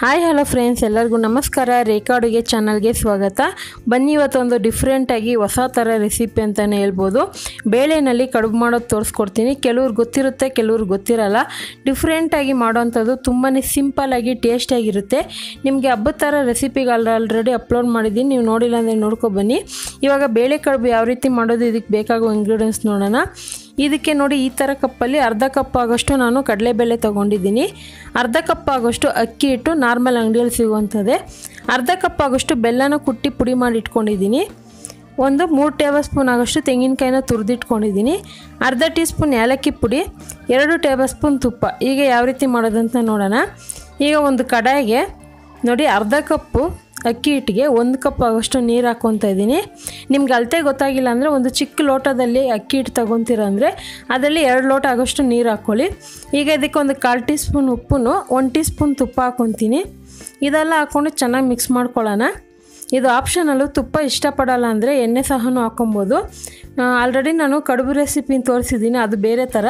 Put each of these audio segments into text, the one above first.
Hi hello friends ಎಲ್ಲರಿಗೂ ನಮಸ್ಕಾರ. ರೇಖಾ ಅಡುಗೆ ಚಾನಲ್ಗೆ ಸ್ವಾಗತ. ಬನ್ನಿ ಇವತ್ತೊಂದು ಡಿಫ್ರೆಂಟಾಗಿ ಹೊಸ ಥರ ರೆಸಿಪಿ ಅಂತಲೇ ಹೇಳ್ಬೋದು. ಬೇಳೆನಲ್ಲಿ ಕಡುಬು ಮಾಡೋದು ತೋರಿಸ್ಕೊಡ್ತೀನಿ. ಕೆಲವ್ರು ಗೊತ್ತಿರುತ್ತೆ, ಕೆಲವ್ರು ಗೊತ್ತಿರಲ್ಲ. ಡಿಫ್ರೆಂಟಾಗಿ ಮಾಡೋವಂಥದ್ದು ತುಂಬಾ ಸಿಂಪಲ್ಲಾಗಿ ಟೇಸ್ಟಿಯಾಗಿರುತ್ತೆ ನಿಮಗೆ ಹಬ್ಬದ ಥರ ರೆಸಿಪಿಗೆ ಆಲ್ರೆಡಿ ಅಪ್ಲೋಡ್ ಮಾಡಿದ್ದೀನಿ. ನೀವು ನೋಡಿಲ್ಲ ಅಂದರೆ ನೋಡ್ಕೊ ಬನ್ನಿ. ಇವಾಗ ಬೇಳೆ ಕಡುಬು ಯಾವ ರೀತಿ ಮಾಡೋದು ಇದಕ್ಕೆ ಬೇಕಾಗೋ ಇಂಗ್ರೀಡಿಯೆಂಟ್ಸ್ ನೋಡೋಣ. ಇದಕ್ಕೆ ನೋಡಿ ಈ ಥರ ಕಪ್ಪಲ್ಲಿ ಅರ್ಧ ಕಪ್ ಆಗೋಷ್ಟು ನಾನು ಕಡಲೆಬೇಳೆ ತೊಗೊಂಡಿದ್ದೀನಿ. ಅರ್ಧ ಕಪ್ ಆಗೋಷ್ಟು ಅಕ್ಕಿ ಹಿಟ್ಟು ನಾರ್ಮಲ್ ಅಂಗಡಿಯಲ್ಲಿ ಸಿಗುವಂಥದ್ದೇ. ಅರ್ಧ ಕಪ್ ಆಗೋಷ್ಟು ಬೆಲ್ಲನ ಕುಟ್ಟಿ ಪುಡಿ ಮಾಡಿ ಇಟ್ಕೊಂಡಿದ್ದೀನಿ. ಒಂದು ಮೂರು ಟೇಬಲ್ ಸ್ಪೂನ್ ಆಗೋಷ್ಟು ತೆಂಗಿನಕಾಯಿನ ತುರಿದಿಟ್ಕೊಂಡಿದ್ದೀನಿ. ಅರ್ಧ ಟೀ ಸ್ಪೂನ್ ಏಲಕ್ಕಿ ಪುಡಿ, ಎರಡು ಟೇಬಲ್ ಸ್ಪೂನ್ ತುಪ್ಪ. ಈಗ ಯಾವ ರೀತಿ ಮಾಡೋದಂತ ನೋಡೋಣ. ಈಗ ಒಂದು ಕಡಾಯಿಗೆ ನೋಡಿ ಅರ್ಧ ಕಪ್ಪು ಅಕ್ಕಿ ಹಿಟ್ಟಿಗೆ ಒಂದು ಕಪ್ ಆಗೋಷ್ಟು ನೀರು ಹಾಕ್ಕೊತಾ ಇದ್ದೀನಿ. ನಿಮ್ಗೆ ಅಳತೆ ಗೊತ್ತಾಗಿಲ್ಲ ಅಂದರೆ ಒಂದು ಚಿಕ್ಕ ಲೋಟದಲ್ಲಿ ಅಕ್ಕಿ ಹಿಟ್ಟು ತೊಗೊತೀರ ಅಂದರೆ ಅದರಲ್ಲಿ ಎರಡು ಲೋಟ ಆಗೋಷ್ಟು ನೀರು ಹಾಕ್ಕೊಳ್ಳಿ. ಈಗ ಇದಕ್ಕೆ ಒಂದು ಕಾಲು ಟೀ ಸ್ಪೂನ್ ಉಪ್ಪು ಒಂದು ಟೀ ಸ್ಪೂನ್ ತುಪ್ಪ ಹಾಕ್ಕೊತೀನಿ ಇದೆಲ್ಲ ಹಾಕ್ಕೊಂಡು ಚೆನ್ನಾಗಿ ಮಿಕ್ಸ್ ಮಾಡ್ಕೊಳ್ಳೋಣ. ಇದು ಆಪ್ಷನಲ್ಲು ತುಪ್ಪ ಇಷ್ಟಪಡಲ್ಲ ಅಂದರೆ ಎಣ್ಣೆ ಸಹನೂ ಹಾಕೊಬೋದು ಆಲ್ರೆಡಿ ನಾನು ಕಡುಬು ರೆಸಿಪಿನ ತೋರಿಸಿದ್ದೀನಿ, ಅದು ಬೇರೆ ಥರ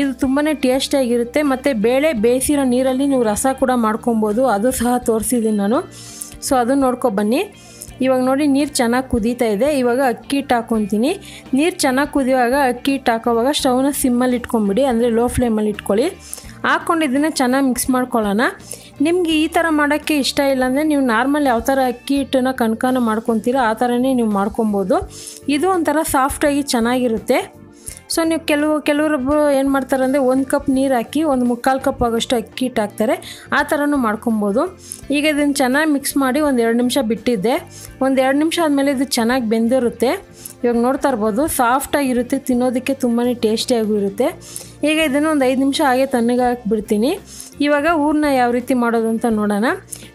ಇದು ತುಂಬಾ ಟೇಸ್ಟಿಯಾಗಿರುತ್ತೆ ಮತ್ತು ಬೇಳೆ ಬೇಯಿಸಿರೋ ನೀರಲ್ಲಿ ನೀವು ರಸ ಕೂಡ ಮಾಡ್ಕೊಬೋದು, ಅದು ಸಹ ತೋರಿಸಿದ್ದೀನಿ ನಾನು. ಸೊ ಅದು ನೋಡ್ಕೊ ಬನ್ನಿ. ಇವಾಗ ನೋಡಿ ನೀರು ಚೆನ್ನಾಗಿ ಕುದೀತಾ ಇದೆ. ಇವಾಗ ಅಕ್ಕಿ ಹಿಟ್ಟು ಹಾಕ್ಕೊತೀನಿ ನೀರು ಚೆನ್ನಾಗಿ ಕುದಿಯುವಾಗ ಅಕ್ಕಿ ಹಿಟ್ಟು ಹಾಕೋವಾಗ ಸ್ಟವ್ನ ಸಿಮ್ಮಲ್ಲಿ ಇಟ್ಕೊಂಬಿಡಿ ಅಂದರೆ ಲೋ ಫ್ಲೇಮಲ್ಲಿ ಇಟ್ಕೊಳ್ಳಿ. ಹಾಕ್ಕೊಂಡು ಚೆನ್ನಾಗಿ ಮಿಕ್ಸ್ ಮಾಡ್ಕೊಳ್ಳೋಣ. ನಿಮಗೆ ಈ ಥರ ಮಾಡೋಕ್ಕೆ ಇಷ್ಟ ಇಲ್ಲ ಅಂದರೆ ನೀವು ನಾರ್ಮಲ್ ಯಾವ ಥರ ಅಕ್ಕಿ ಹಿಟ್ಟನ್ನ ಕಣ್ಕಾನ ಮಾಡ್ಕೊತೀರೋ ಆ ಥರನೇ ನೀವು ಮಾಡ್ಕೊಬೋದು. ಇದು ಒಂಥರ ಸಾಫ್ಟಾಗಿ ಚೆನ್ನಾಗಿರುತ್ತೆ. ಸೊ ನೀವು ಕೆಲವು ಕೆಲವರೊಬ್ಬರು ಏನು ಮಾಡ್ತಾರೆ ಅಂದರೆ ಒಂದು ಕಪ್ ನೀರು ಹಾಕಿ ಒಂದು ಮುಕ್ಕಾಲು ಕಪ್ ಆಗೋಷ್ಟು ಅಕ್ಕಿ ಹಿಟ್ಟು ಹಾಕ್ತಾರೆ. ಆ ಥರನೂ ಮಾಡ್ಕೊಬೋದು. ಈಗ ಇದನ್ನು ಚೆನ್ನಾಗಿ ಮಿಕ್ಸ್ ಮಾಡಿ ಒಂದು ಎರಡು ನಿಮಿಷ ಬಿಟ್ಟಿದ್ದೆ. ಒಂದು ಎರಡು ನಿಮಿಷ ಆದಮೇಲೆ ಇದು ಚೆನ್ನಾಗಿ ಬೆಂದಿರುತ್ತೆ. ಇವಾಗ ನೋಡ್ತಾ ಇರ್ಬೋದು ಸಾಫ್ಟಾಗಿರುತ್ತೆ ತಿನ್ನೋದಕ್ಕೆ ತುಂಬಾ ಟೇಸ್ಟಿಯಾಗೂ ಇರುತ್ತೆ. ಈಗ ಇದನ್ನು ಒಂದು ಐದು ನಿಮಿಷ ಹಾಗೆ ತಣ್ಣಗೆ ಹಾಕಿಬಿಡ್ತೀನಿ ಇವಾಗ ಊರನ್ನ ಯಾವ ರೀತಿ ಮಾಡೋದು ಅಂತ ನೋಡೋಣ.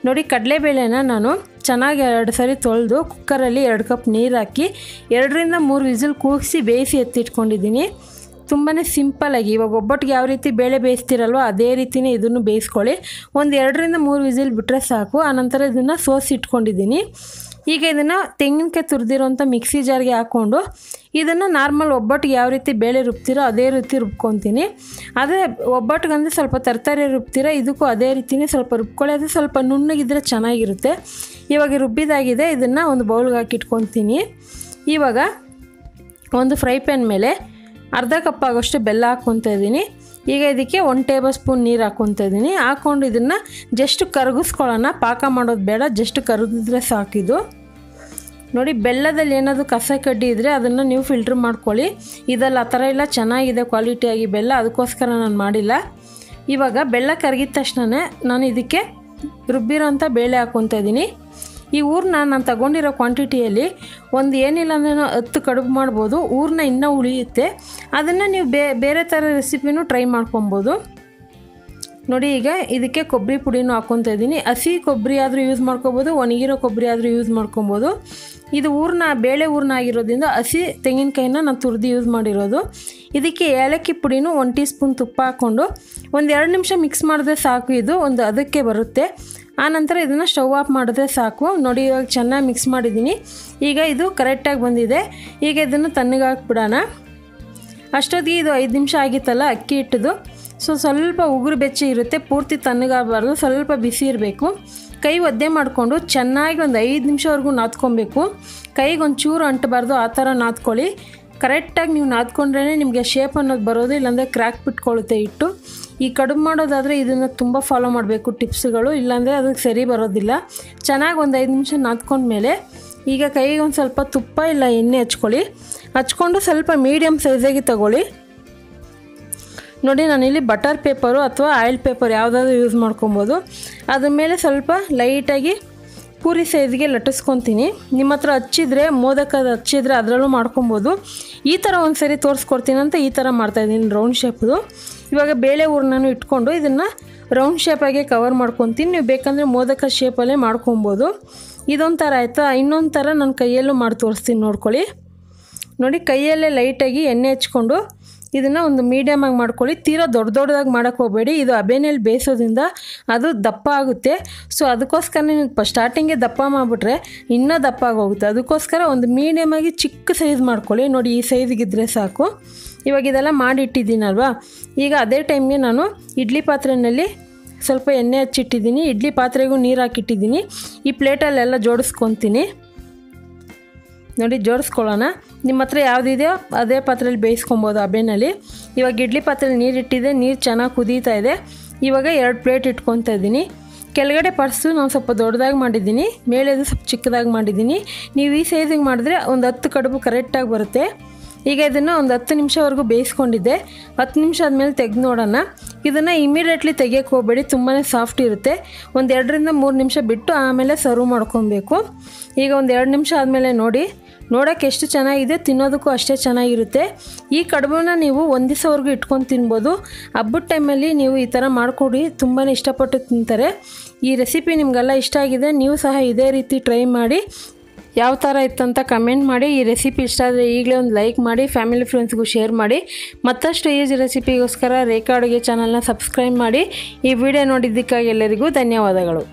ನೋಡಿ, ಕಡಲೆಬೇಳೆನ ನಾನು ಚೆನ್ನಾಗಿ ಎರಡು ಸರಿ ತೊಳೆದು ಕುಕ್ಕರಲ್ಲಿ ಎರಡು ಕಪ್ ನೀರು ಹಾಕಿ ಎರಡರಿಂದ ಮೂರು ವಿಸಿಲ್ ಕೂಗಿಸಿ ಬೇಯಿಸಿ ಎತ್ತಿಟ್ಕೊಂಡಿದ್ದೀನಿ. ತುಂಬಾ ಸಿಂಪಲಾಗಿ ಇವಾಗ ಒಬ್ಬಟ್ಟಿಗೆ ಯಾವ ರೀತಿ ಬೇಳೆ ಬೇಯಿಸ್ತೀರಲ್ವ ಅದೇ ರೀತಿಯೇ ಇದನ್ನು ಬೇಯಿಸ್ಕೊಳ್ಳಿ. ಒಂದು ಎರಡರಿಂದ ಮೂರು ವಿಸಿಲ್ ಬಿಟ್ಟರೆ ಸಾಕು. ಆನಂತರ ಇದನ್ನು ಸೋಸಿ ಇಟ್ಕೊಂಡಿದ್ದೀನಿ ಈಗ ಇದನ್ನು ತೆಂಗಿನಕಾಯಿ ತುರಿದಿರೋಂಥ ಮಿಕ್ಸಿ ಜಾರ್ಗೆ ಹಾಕ್ಕೊಂಡು ಇದನ್ನು ನಾರ್ಮಲ್ ಒಬ್ಬಟ್ಟಿಗೆ ಯಾವ ರೀತಿ ಬೇಳೆ ರುಬ್ತೀರೋ ಅದೇ ರೀತಿ ರುಬ್ಕೊತೀನಿ. ಅದೇ ಒಬ್ಬಟ್ಟಿಗಂದರೆ ಸ್ವಲ್ಪ ತರಕಾರಿ ರುಬ್ತೀರ, ಇದಕ್ಕೂ ಅದೇ ರೀತಿಯೇ ಸ್ವಲ್ಪ ರುಬ್ಕೊಳ್ಳಿ. ಅದು ಸ್ವಲ್ಪ ನುಣ್ಣಗಿದ್ರೆ ಚೆನ್ನಾಗಿರುತ್ತೆ. ಇವಾಗ ರುಬ್ಬಿದಾಗಿದೆ, ಇದನ್ನು ಒಂದು ಬೌಲ್ಗೆ ಹಾಕಿಟ್ಕೊತೀನಿ ಇವಾಗ ಒಂದು ಫ್ರೈ ಪ್ಯಾನ್ ಮೇಲೆ ಅರ್ಧ ಕಪ್ ಆಗೋಷ್ಟು ಬೆಲ್ಲ ಹಾಕ್ಕೊತಾ ಇದ್ದೀನಿ ಈಗ ಇದಕ್ಕೆ ಒಂದು ಟೇಬಲ್ ಸ್ಪೂನ್ ನೀರು ಹಾಕ್ಕೊತಾ ಇದ್ದೀನಿ ಹಾಕ್ಕೊಂಡು ಇದನ್ನು ಜಸ್ಟ್ ಕರಗಿಸ್ಕೊಳ್ಳೋಣ. ಪಾಕ ಮಾಡೋದು ಬೇಡ ಜಸ್ಟ್ ಕರಗಿದ್ರೆ ಸಾಕಿದು ನೋಡಿ, ಬೆಲ್ಲದಲ್ಲಿ ಏನಾದರೂ ಕಸ ಕಡ್ಡಿ ಇದ್ದರೆ ಅದನ್ನು ನೀವು ಫಿಲ್ಟ್ರ್ ಮಾಡ್ಕೊಳ್ಳಿ. ಇದೆಲ್ಲ ಆ ಥರ ಎಲ್ಲ ಚೆನ್ನಾಗಿದೆ ಕ್ವಾಲಿಟಿಯಾಗಿ ಬೆಲ್ಲ, ಅದಕ್ಕೋಸ್ಕರ ನಾನು ಮಾಡಿಲ್ಲ. ಇವಾಗ ಬೆಲ್ಲ ಕರಗಿದ ತಕ್ಷಣ ನಾನು ಇದಕ್ಕೆ ರುಬ್ಬಿರೋಂಥ ಬೇಳೆ ಹಾಕ್ಕೊತಾ ಇದ್ದೀನಿ ಈ ಊರನ್ನ ನಾನು ತಗೊಂಡಿರೋ ಕ್ವಾಂಟಿಟಿಯಲ್ಲಿ ಒಂದು ಏನಿಲ್ಲ ಅಂದ್ರೆ ಹತ್ತು ಕಡುಬು ಮಾಡ್ಬೋದು ಊರನ್ನ ಇನ್ನೂ ಉಳಿಯುತ್ತೆ. ಅದನ್ನು ನೀವು ಬೇರೆ ಥರ ರೆಸಿಪಿನೂ ಟ್ರೈ ಮಾಡ್ಕೊಬೋದು. ನೋಡಿ ಈಗ ಇದಕ್ಕೆ ಕೊಬ್ಬರಿ ಪುಡಿನೂ ಹಾಕ್ಕೊತಾ ಇದ್ದೀನಿ. ಹಸಿ ಕೊಬ್ಬರಿ ಆದರೂ ಯೂಸ್ ಮಾಡ್ಕೊಬೋದು, ಒಣಗಿರೋ ಕೊಬ್ಬರಿ ಆದರೂ ಯೂಸ್ ಮಾಡ್ಕೊಬೋದು. ಇದು ಊರನ್ನ ಬೇಳೆ ಊರನ್ನ ಆಗಿರೋದ್ರಿಂದ ಹಸಿ ತೆಂಗಿನಕಾಯಿನ ನಾನು ತುರಿದು ಯೂಸ್ ಮಾಡಿರೋದು. ಇದಕ್ಕೆ ಏಲಕ್ಕಿ ಪುಡಿನೂ ಒಂದು ಟೀ ಸ್ಪೂನ್ ತುಪ್ಪ ಹಾಕ್ಕೊಂಡು ಒಂದು ಎರಡು ನಿಮಿಷ ಮಿಕ್ಸ್ ಮಾಡಿದ್ರೆ ಸಾಕು. ಇದು ಒಂದು ಅದಕ್ಕೆ ಬರುತ್ತೆ. ಆನಂತರ ಇದನ್ನು ಸ್ಟವ್ ಆಫ್ ಮಾಡಿದ್ರೆ ಸಾಕು. ನೋಡಿ, ಇವಾಗ ಚೆನ್ನಾಗಿ ಮಿಕ್ಸ್ ಮಾಡಿದ್ದೀನಿ. ಈಗ ಇದು ಕರೆಕ್ಟಾಗಿ ಬಂದಿದೆ. ಈಗ ಇದನ್ನು ತಣ್ಣಗೆ ಹಾಕ್ಬಿಡೋಣ. ಅಷ್ಟೊತ್ತಿಗೆ ಇದು ಐದು ನಿಮಿಷ ಆಗಿತ್ತಲ್ಲ, ಅಕ್ಕಿ ಹಿಟ್ಟದು. ಸೊ ಸ್ವಲ್ಪ ಉಗುರು ಬೆಚ್ಚಿ ಇರುತ್ತೆ. ಪೂರ್ತಿ ತಣ್ಣಗಾಗಬಾರ್ದು ಸ್ವಲ್ಪ ಬಿಸಿ ಇರಬೇಕು. ಕೈ ಒದ್ದೆ ಮಾಡಿಕೊಂಡು ಚೆನ್ನಾಗಿ ಒಂದು ಐದು ನಿಮಿಷವರೆಗೂ ನಾದ್ಕೊಬೇಕು. ಕೈಗೆ ಒಂದು ಚೂರು ಅಂಟಬಾರ್ದು. ಆ ಥರ ನಾದ್ಕೊಳ್ಳಿ. ಕರೆಕ್ಟಾಗಿ ನೀವು ನಾದ್ಕೊಂಡ್ರೇ ನಿಮಗೆ ಶೇಪ್ ಅನ್ನೋದು ಬರೋದು, ಇಲ್ಲಾಂದರೆ ಕ್ರ್ಯಾಕ್ ಬಿಟ್ಕೊಳ್ಳುತ್ತೆ ಇಟ್ಟು ಈ ಕಡುಬು ಮಾಡೋದಾದರೆ ಇದನ್ನು ತುಂಬ ಫಾಲೋ ಮಾಡಬೇಕು, ಟಿಪ್ಸ್ಗಳು. ಇಲ್ಲಾಂದರೆ ಅದಕ್ಕೆ ಸರಿ ಬರೋದಿಲ್ಲ. ಚೆನ್ನಾಗಿ ಒಂದು ಐದು ನಿಮಿಷ ನಾದ್ಕೊಂಡ್ಮೇಲೆ ಈಗ ಕೈಗೆ ಒಂದು ಸ್ವಲ್ಪ ತುಪ್ಪ ಇಲ್ಲ ಎಣ್ಣೆ ಹಚ್ಕೊಳ್ಳಿ. ಹಚ್ಕೊಂಡು ಸ್ವಲ್ಪ ಮೀಡಿಯಮ್ ಸೈಜಾಗಿ ತಗೊಳ್ಳಿ. ನೋಡಿ, ನಾನಿಲ್ಲಿ ಬಟರ್ ಪೇಪರು ಅಥವಾ ಆಯಿಲ್ ಪೇಪರ್ ಯಾವುದಾದ್ರೂ ಯೂಸ್ ಮಾಡ್ಕೊಬೋದು. ಅದ್ರ ಮೇಲೆ ಸ್ವಲ್ಪ ಲೈಟಾಗಿ ಪೂರಿ ಸೈಜ್ಗೆ ಲಟ್ಟಿಸ್ಕೊತೀನಿ. ನಿಮ್ಮ ಹತ್ರ ಹಚ್ಚಿದ್ರೆ, ಮೋದಕದ ಹಚ್ಚಿದ್ರೆ ಅದರಲ್ಲೂ ಮಾಡ್ಕೊಬೋದು. ಈ ಥರ ಒಂದು ಸರಿ ಅಂತ ಈ ಥರ ಮಾಡ್ತಾಯಿದ್ದೀನಿ ರೌಂಡ್ ಶೇಪ್ದು ಇವಾಗ ಬೇಳೆ ಹೂರ್ಣನೂ ಇಟ್ಕೊಂಡು ಇದನ್ನು ರೌಂಡ್ ಶೇಪಾಗೆ ಕವರ್ ಮಾಡ್ಕೊತೀನಿ. ನೀವು ಬೇಕಂದರೆ ಮೋದಕ ಶೇಪಲ್ಲೇ ಮಾಡ್ಕೊಬೋದು. ಇದೊಂದು ಥರ ಆಯಿತಾ? ಇನ್ನೊಂದು ಥರ ನನ್ನ ಕೈಯಲ್ಲೂ ಮಾಡಿ ತೋರಿಸ್ತೀನಿ ನೋಡ್ಕೊಳ್ಳಿ. ನೋಡಿ ಕೈಯಲ್ಲೇ ಲೈಟಾಗಿ ಎಣ್ಣೆ ಹಚ್ಕೊಂಡು ಇದನ್ನು ಒಂದು ಮೀಡಿಯಮಾಗಿ ಮಾಡ್ಕೊಳ್ಳಿ. ತೀರಾ ದೊಡ್ಡ ದೊಡ್ಡದಾಗಿ ಮಾಡೋಕ್ಕೆ ಹೋಗಬೇಡಿ. ಇದು ಅಬೇನಲ್ಲಿ ಬೇಯಿಸೋದ್ರಿಂದ ಅದು ದಪ್ಪ ಆಗುತ್ತೆ. ಸೊ ಅದಕ್ಕೋಸ್ಕರ ನೀವು ಸ್ಟಾರ್ಟಿಂಗೇ ದಪ್ಪ ಮಾಡಿಬಿಟ್ರೆ ಇನ್ನೂ ದಪ್ಪ ಆಗೋಗುತ್ತೆ ಅದಕ್ಕೋಸ್ಕರ ಒಂದು ಮೀಡಿಯಮಾಗಿ ಚಿಕ್ಕ ಸೈಜ್ ಮಾಡ್ಕೊಳ್ಳಿ. ನೋಡಿ, ಈ ಸೈಜ್ಗಿದ್ರೆ ಸಾಕು. ಇವಾಗ ಇದೆಲ್ಲ ಮಾಡಿಟ್ಟಿದ್ದೀನಲ್ವಾ? ಈಗ ಅದೇ ಟೈಮ್ಗೆ ನಾನು ಇಡ್ಲಿ ಪಾತ್ರೆಯಲ್ಲಿ ಸ್ವಲ್ಪ ಎಣ್ಣೆ ಹಚ್ಚಿಟ್ಟಿದ್ದೀನಿ. ಇಡ್ಲಿ ಪಾತ್ರೆಗೂ ನೀರು ಹಾಕಿಟ್ಟಿದ್ದೀನಿ. ಈ ಪ್ಲೇಟಲ್ಲೆಲ್ಲ ಜೋಡಿಸ್ಕೊತೀನಿ. ನೋಡಿ ಜೋಡಿಸ್ಕೊಳ್ಳೋಣ. ನಿಮ್ಮ ಹತ್ರ ಯಾವುದಿದೆಯೋ ಅದೇ ಪಾತ್ರೆಯಲ್ಲಿ ಬೇಯಿಸ್ಕೊಬೋದು ಹಬೆನಲ್ಲಿ ಇವಾಗ ಇಡ್ಲಿ ಪಾತ್ರೆಯಲ್ಲಿ ನೀರು ಇಟ್ಟಿದೆ, ನೀರು ಚೆನ್ನಾಗಿ ಕುದೀತಾ ಇದೆ. ಇವಾಗ ಎರಡು ಪ್ಲೇಟ್ ಇಟ್ಕೊತಾ ಇದ್ದೀನಿ. ಕೆಳಗಡೆ ಪರ್ಸು ನಾನು ಸ್ವಲ್ಪ ದೊಡ್ಡದಾಗಿ ಮಾಡಿದ್ದೀನಿ, ಮೇಲೆದು ಸ್ವಲ್ಪ ಚಿಕ್ಕದಾಗಿ ಮಾಡಿದ್ದೀನಿ. ನೀವು ಈ ಸೈಜಿಗೆ ಮಾಡಿದ್ರೆ ಒಂದು ಹತ್ತು ಕಡುಬು ಕರೆಕ್ಟಾಗಿ ಬರುತ್ತೆ. ಈಗ ಇದನ್ನು ಒಂದು ಹತ್ತು ನಿಮಿಷವರೆಗೂ ಬೇಯಿಸ್ಕೊಂಡಿದ್ದೆ. ಹತ್ತು ನಿಮಿಷ ಆದಮೇಲೆ ತೆಗೆದು ನೋಡೋಣ. ಇದನ್ನು ಇಮಿಡಿಯೇಟ್ಲಿ ತೆಗಿಯೋಕ್ಕೆ ಹೋಗಬೇಡಿ ತುಂಬಾ ಸಾಫ್ಟ್ ಇರುತ್ತೆ. ಒಂದು ಎರಡರಿಂದ ಮೂರು ನಿಮಿಷ ಬಿಟ್ಟು ಆಮೇಲೆ ಸರ್ವ್ ಮಾಡ್ಕೊಬೇಕು. ಈಗ ಒಂದು ಎರಡು ನಿಮಿಷ ಆದಮೇಲೆ ನೋಡಿ. ನೋಡೋಕ್ಕೆ ಎಷ್ಟು ಚೆನ್ನಾಗಿದೆ, ತಿನ್ನೋದಕ್ಕೂ ಅಷ್ಟೇ ಚೆನ್ನಾಗಿರುತ್ತೆ. ಈ ಕಡುಬನ್ನ ನೀವು ಒಂದು ದಿವಸವರೆಗೂ ಇಟ್ಕೊಂಡು ತಿನ್ಬೋದು. ಹಬ್ಬದ ಟೈಮಲ್ಲಿ ನೀವು ಈ ಥರ ಮಾಡಿಕೊಡಿ ತುಂಬಾ ಇಷ್ಟಪಟ್ಟು ತಿಂತಾರೆ. ಈ ರೆಸಿಪಿ ನಿಮಗೆಲ್ಲ ಇಷ್ಟ ಆಗಿದೆ, ನೀವು ಸಹ ಇದೇ ರೀತಿ ಟ್ರೈ ಮಾಡಿ. ಯಾವ ಥರ ಇತ್ತಂತ ಕಮೆಂಟ್ ಮಾಡಿ, ಈ ರೆಸಿಪಿ ಇಷ್ಟ ಆದರೆ ಈಗಲೇ ಒಂದು ಲೈಕ್ ಮಾಡಿ, ಫ್ಯಾಮಿಲಿ ಫ್ರೆಂಡ್ಸ್ಗೂ ಶೇರ್ ಮಾಡಿ. ಮತ್ತಷ್ಟು ಈಜ್ ರೆಸಿಪಿಗೋಸ್ಕರ ರೇಖಾ ಅಡುಗೆ ಚಾನಲ್ನ ಸಬ್ಸ್ಕ್ರೈಬ್ ಮಾಡಿ. ಈ ವಿಡಿಯೋ ನೋಡಿದ್ದಕ್ಕಾಗಿ ಎಲ್ಲರಿಗೂ ಧನ್ಯವಾದಗಳು.